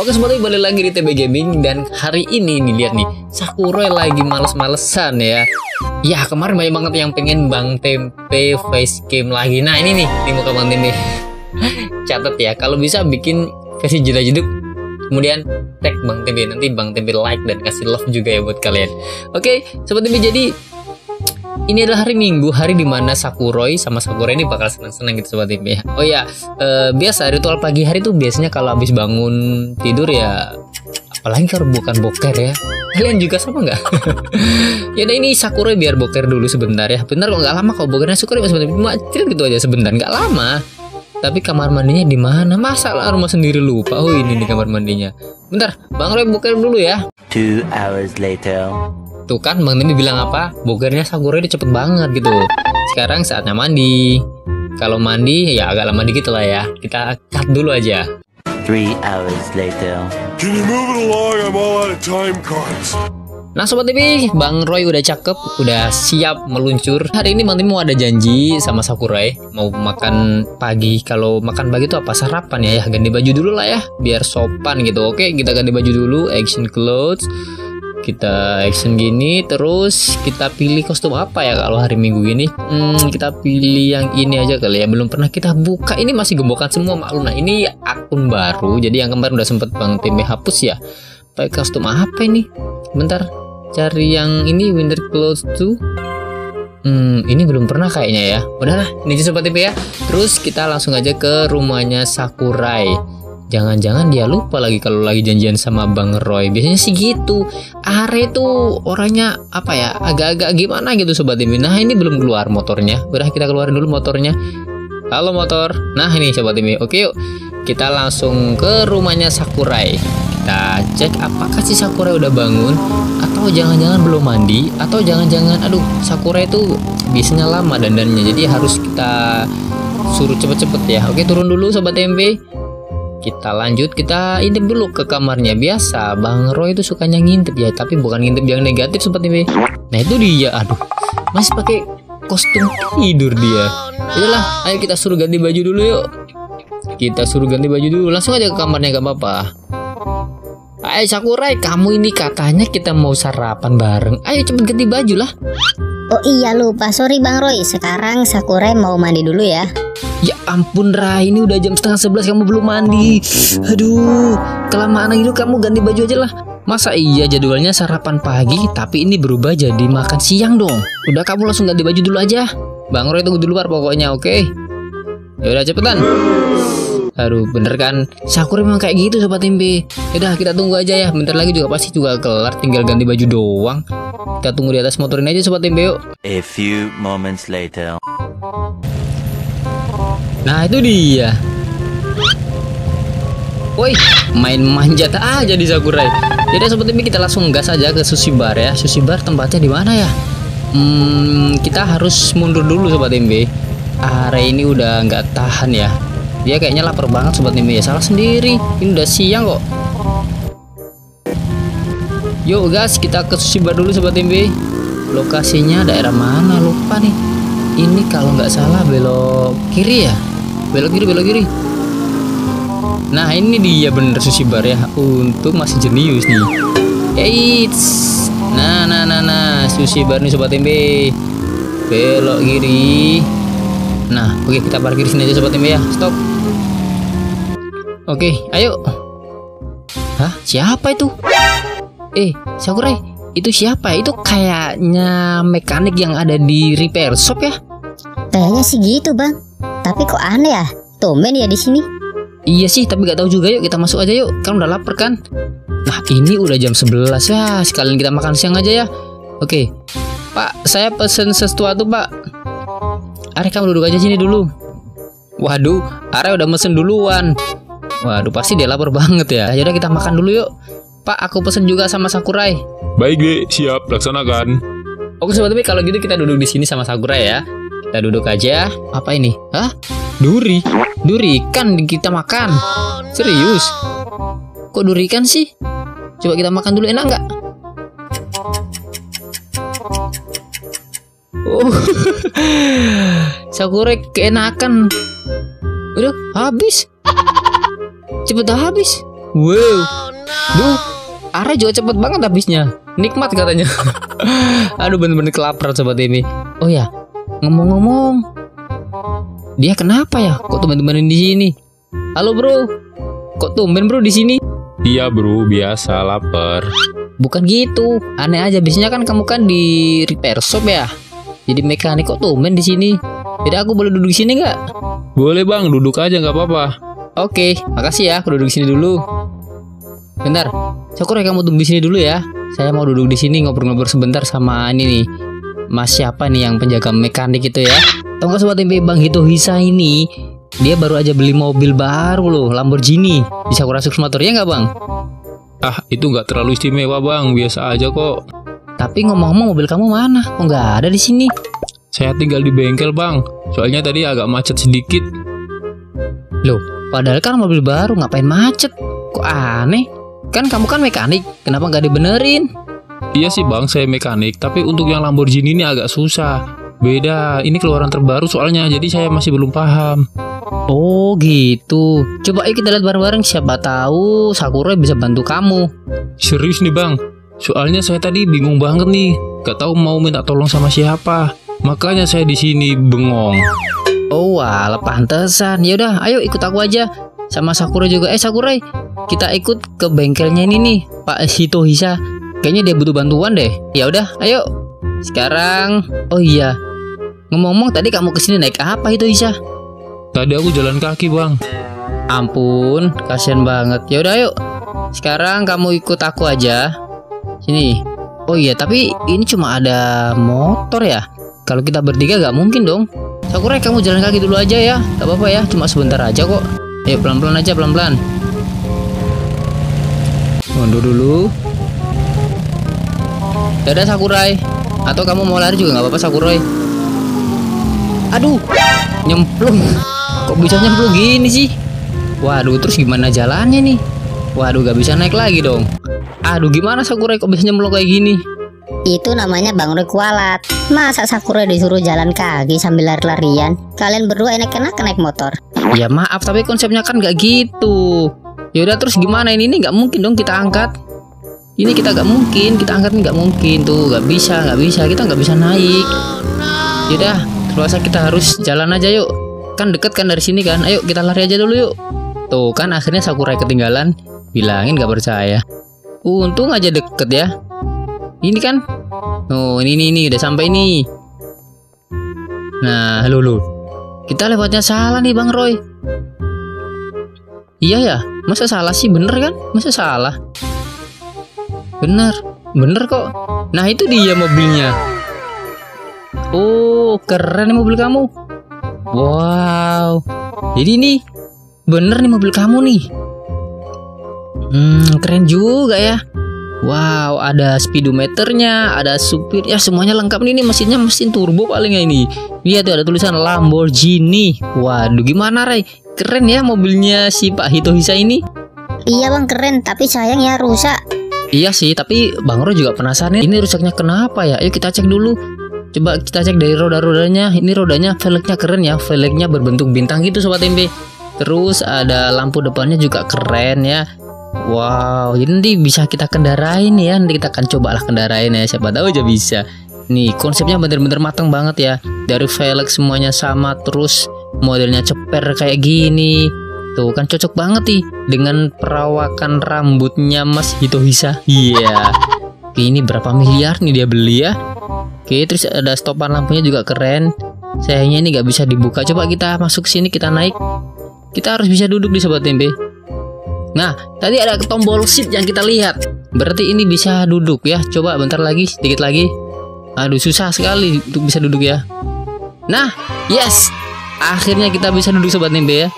Oke Tibi, balik lagi di TB Gaming dan hari ini nih lihat nih Sakurai lagi males-malesan ya. Ya kemarin banyak banget yang pengen Bang Tempe face cam lagi. Nah ini nih di muka Bang Tempe. Catat ya kalau bisa bikin versi jeda jeduk kemudian tag Bang Tempe nanti Bang Tempe like dan kasih love juga ya buat kalian. Oke sobat Tempe jadi ini adalah hari Minggu, hari di mana Sakurai sama Sakurai ini bakal senang-senang gitu sobat tim ya. Oh ya, eh, biasa ritual pagi hari tuh biasanya kalau habis bangun tidur ya, apalagi kalau bukan boker ya. Kalian juga sama nggak? ya ini Sakurai biar boker dulu sebentar ya. Bener kok nggak lama kalau bokernya Sakurai sebentar cuma cerita gitu aja sebentar, nggak lama. Tapi kamar mandinya di mana? Masa lah rumah sendiri lupa? Oh ini nih kamar mandinya. Bentar, Bang Roy boker dulu ya. Two hours later. Tuh kan Bang Timi bilang apa? Bogernya Sakurai udah cepet banget gitu. Sekarang saatnya mandi. Kalau mandi ya agak lama dikit lah ya. Kita cut dulu aja. Three hours later. Can you move it along? I'm all out of time cards. Nah Sobat TV, Bang Roy udah cakep, udah siap meluncur Hari ini Bang Timi mau ada janji sama Sakurai Mau makan pagi, kalau makan pagi itu apa? Sarapan ya, ya ganti baju dulu lah ya Biar sopan gitu, oke kita ganti baju dulu, action clothes kita action gini terus kita pilih kostum apa ya kalau hari minggu gini? Hmm, kita pilih yang ini aja kali ya. Belum pernah kita buka. Ini masih gembokan semua maklum nah ini akun baru. Jadi yang kemarin udah sempet bang tim hapus ya. Pakai kostum apa ini? Bentar cari yang ini winter clothes tuh. Hmm, ini belum pernah kayaknya ya. Udahlah, ini sobat TV ya. Terus kita langsung aja ke rumahnya Sakurai. Jangan-jangan dia lupa lagi kalau lagi janjian sama Bang Roy. Biasanya sih gitu. Are tuh orangnya apa ya? Agak-agak gimana gitu sobat Timmy. Nah, ini belum keluar motornya. Udah kita keluarin dulu motornya. Halo motor. Nah, ini sobat Timmy. Oke, yuk. Kita langsung ke rumahnya Sakurai. Kita cek apakah si Sakurai udah bangun atau jangan-jangan belum mandi atau jangan-jangan aduh Sakurai itu biasanya lama dandannya. Jadi harus kita suruh cepet-cepet ya. Oke, turun dulu sobat TMP kita lanjut kita intip dulu ke kamarnya. Biasa Bang Roy itu sukanya ngintip ya tapi bukan ngintip yang negatif seperti ini. Nah itu dia. Aduh masih pakai kostum tidur dia. Yalah, ayo kita suruh ganti baju dulu yuk. Kita suruh ganti baju dulu langsung aja ke kamarnya gak apa-apa. Ayo Sakurai, kamu ini katanya kita mau sarapan bareng. Ayo cepet ganti baju lah. Oh iya lupa, sorry Bang Roy. Sekarang Sakurai mau mandi dulu ya. Ya ampun Rai, ini udah jam setengah sebelas kamu belum mandi. Aduh, kelamaan gitu kamu ganti baju aja lah. Masa iya jadwalnya sarapan pagi, tapi ini berubah jadi makan siang dong. Udah kamu langsung ganti baju dulu aja. Bang Roy tunggu di luar pokoknya, oke? Ya udah cepetan. Aduh, bener kan? Sakura memang kayak gitu sobat timbe. Yaudah kita tunggu aja ya. Bentar lagi juga pasti juga kelar. Tinggal ganti baju doang. Kita tunggu di atas motorin aja sobat timbe yuk. A few moments later. Nah itu dia. Woi, main manjat aja di Sakurai. Jadi sobat timbe kita langsung gas aja ke sushi bar ya. Sushi bar tempatnya di mana ya? Hmm, kita harus mundur dulu sobat timbe. Area ini udah nggak tahan ya. Dia kayaknya lapar banget sobat timbe ya. Salah sendiri. Ini udah siang kok. Yuk gas, kita ke sushi bar dulu sobat timbe. Lokasinya daerah mana? Lupa nih. Ini kalau nggak salah belok kiri ya. Belok kiri, belok kiri. Nah ini dia bener sushi bar ya Untuk masih jenius nih Eits Nah nah nah nah Sushi bar nih sobat tempe Belok kiri Nah oke kita parkir sini aja sobat ya Stop Oke ayo Hah siapa itu Eh Sakurai itu siapa? Itu kayaknya mekanik yang ada di repair shop ya Kayaknya sih gitu Bang. Tapi kok aneh ya? Tumben ya di sini. Iya sih, tapi gak tahu juga yuk kita masuk aja yuk. Kan udah lapar kan? Nah, ini udah jam 11 ya. Sekalian kita makan siang aja ya. Oke. Pak, saya pesen sesuatu, Pak. Are kamu duduk aja sini dulu. Waduh, Are udah mesen duluan. Waduh, pasti dia lapar banget ya. Yaudah kita makan dulu yuk. Pak, aku pesen juga sama Sakurai. Baik deh, siap laksanakan. Oke sobat tapi kalau gitu kita duduk di sini sama Sakurai ya. Kita duduk aja. Apa ini? Hah? Duri? Duri ikan kita makan. Serius? Kok duri ikan sih? Coba kita makan dulu enak nggak? Oh, Sakurai keenakan. Udah habis. Cepet dah habis. Wow. Duh, Are juga cepet banget habisnya. Nikmat katanya. Aduh bener-bener kelaparan sobat ini. Oh ya, ngomong-ngomong, dia kenapa ya? Kok teman-teman di sini? Halo bro, kok tumben bro di sini? Iya bro, biasa lapar. Bukan gitu, aneh aja. Biasanya kan kamu kan di repair shop ya. Jadi mekanik kok tumben di sini. Jadi aku boleh duduk di sini nggak? Boleh bang, duduk aja nggak apa-apa. Oke, makasih ya. Aku duduk di sini dulu. Bentar, Sakura kamu tunggu di sini dulu ya. Saya mau duduk di sini ngobrol-ngobrol sebentar sama ini nih. Mas siapa nih yang penjaga mekanik itu ya? Tahu nggak sobat tempe Bang Hito Hisa ini? Dia baru aja beli mobil baru loh, Lamborghini. Di Sakura Suksmator ya nggak bang? Ah, itu nggak terlalu istimewa bang, biasa aja kok. Tapi ngomong-ngomong mobil kamu mana? Kok nggak ada di sini? Saya tinggal di bengkel bang, soalnya tadi agak macet sedikit. Loh, padahal kan mobil baru ngapain macet? Kok aneh? Kan kamu kan mekanik, kenapa nggak dibenerin? Iya sih bang, saya mekanik, tapi untuk yang Lamborghini ini agak susah. Beda, ini keluaran terbaru soalnya, jadi saya masih belum paham. Oh gitu. Coba ayo kita lihat bareng-bareng siapa tahu Sakura bisa bantu kamu. Serius nih bang, soalnya saya tadi bingung banget nih, gak tahu mau minta tolong sama siapa. Makanya saya di sini bengong. Oh wah, pantesan. Ya udah, ayo ikut aku aja. Sama Sakura juga. Eh Sakura, kita ikut ke bengkelnya ini nih, Pak Hisa. Kayaknya dia butuh bantuan deh. Ya udah, ayo. Sekarang, oh iya. Ngomong-ngomong tadi kamu ke sini naik apa itu Hisa? Tadi aku jalan kaki bang. Ampun, kasihan banget. Ya udah yuk. Sekarang kamu ikut aku aja. Sini. Oh iya, tapi ini cuma ada motor ya. Kalau kita bertiga gak mungkin dong. Sakura, kamu jalan kaki dulu aja ya. Gak apa-apa ya, cuma sebentar aja kok. Ayo pelan-pelan aja, pelan-pelan. Mundur dulu. Dadah Sakurai. Atau kamu mau lari juga nggak apa-apa Sakurai. Aduh, nyemplung. Kok bisa nyemplung gini sih? Waduh, terus gimana jalannya nih? Waduh, gak bisa naik lagi dong. Aduh, gimana Sakurai kok bisa nyemplung kayak gini? Itu namanya Bang Roy kualat. Masa Sakura disuruh jalan kaki sambil lari-larian? Kalian berdua enak-enak naik motor. Ya maaf, tapi konsepnya kan gak gitu. Ya udah terus gimana ini? Ini nggak mungkin dong kita angkat. Ini kita nggak mungkin, kita angkat nggak mungkin tuh, nggak bisa, nggak bisa, kita nggak bisa naik. Yaudah, terpaksa kita harus jalan aja yuk. Kan deket kan dari sini kan, ayo kita lari aja dulu yuk. Tuh kan akhirnya Sakurai ketinggalan, bilangin nggak percaya. Untung aja deket ya. Ini kan, oh ini ini, ini udah sampai nih. Nah, lu lu, kita lewatnya salah nih Bang Roy. Iya ya, masa salah sih bener kan? Masa salah? Bener, bener kok. Nah itu dia mobilnya. Oh keren mobil kamu. Wow. Jadi nih bener nih mobil kamu nih. Hmm keren juga ya. Wow, ada speedometernya, ada supir, ya semuanya lengkap nih. Ini mesinnya mesin turbo paling ya ini. Lihat tuh ada tulisan Lamborghini. Waduh, gimana Ray? Keren ya mobilnya si Pak Hito Hisa ini. Iya bang keren, tapi sayang ya rusak. Iya sih, tapi Bang Ro juga penasaran nih, ini rusaknya kenapa ya? Ayo kita cek dulu. Coba kita cek dari roda-rodanya. Ini rodanya velgnya keren ya, velgnya berbentuk bintang gitu sobat tempe. Terus ada lampu depannya juga keren ya. Wow, jadi nanti bisa kita kendarain ya. Nanti kita akan cobalah kendarain ya. Siapa tahu aja bisa. Nih konsepnya bener-bener matang banget ya. Dari velg semuanya sama, terus modelnya ceper kayak gini. Tuh kan cocok banget nih dengan perawakan rambutnya Mas Hito Hisa. Iya. Oke, ini berapa miliar nih dia beli ya? Oke, terus ada stopan lampunya juga keren. Sayangnya ini nggak bisa dibuka. Coba kita masuk sini, kita naik. Kita harus bisa duduk di sobat tempe. Nah, tadi ada tombol seat yang kita lihat. Berarti ini bisa duduk ya. Coba bentar lagi, sedikit lagi. Aduh, susah sekali untuk bisa duduk ya. Nah, yes. Akhirnya kita bisa duduk sobat tempe ya.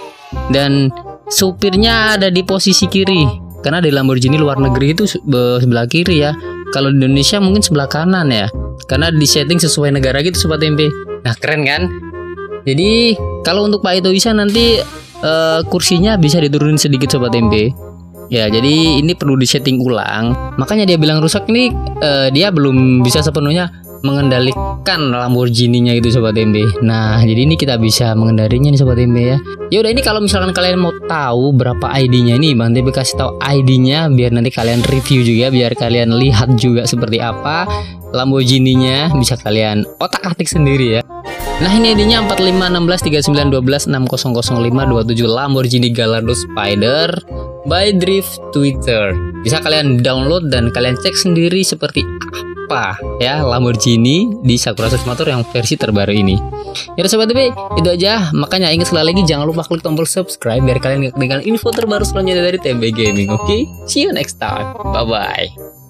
Dan supirnya ada di posisi kiri. Karena di Lamborghini luar negeri itu sebelah kiri ya. Kalau di Indonesia mungkin sebelah kanan ya. Karena di setting sesuai negara gitu sobat tempe. Nah, keren kan? Jadi, kalau untuk Pak Ito bisa nanti uh, kursinya bisa diturunin sedikit sobat tempe. Ya, jadi ini perlu disetting ulang. Makanya dia bilang rusak ini uh, dia belum bisa sepenuhnya mengendalik menaklukkan Lamborghini-nya itu sobat MB. Nah, jadi ini kita bisa mengendarinya nih sobat MB ya. Ya udah ini kalau misalkan kalian mau tahu berapa ID-nya nih, Bang TB kasih tahu ID-nya biar nanti kalian review juga biar kalian lihat juga seperti apa Lamborghini-nya bisa kalian otak-atik sendiri ya. Nah ini ID-nya 45163912600527 Lamborghini Gallardo Spider by Drift Twitter. Bisa kalian download dan kalian cek sendiri seperti apa ya Lamborghini di Sakura Motor yang versi terbaru ini. Ya sobat TV, itu aja. Makanya ingat sekali lagi jangan lupa klik tombol subscribe biar kalian gak ketinggalan info terbaru selanjutnya dari TB Gaming. Oke, okay? see you next time. Bye bye.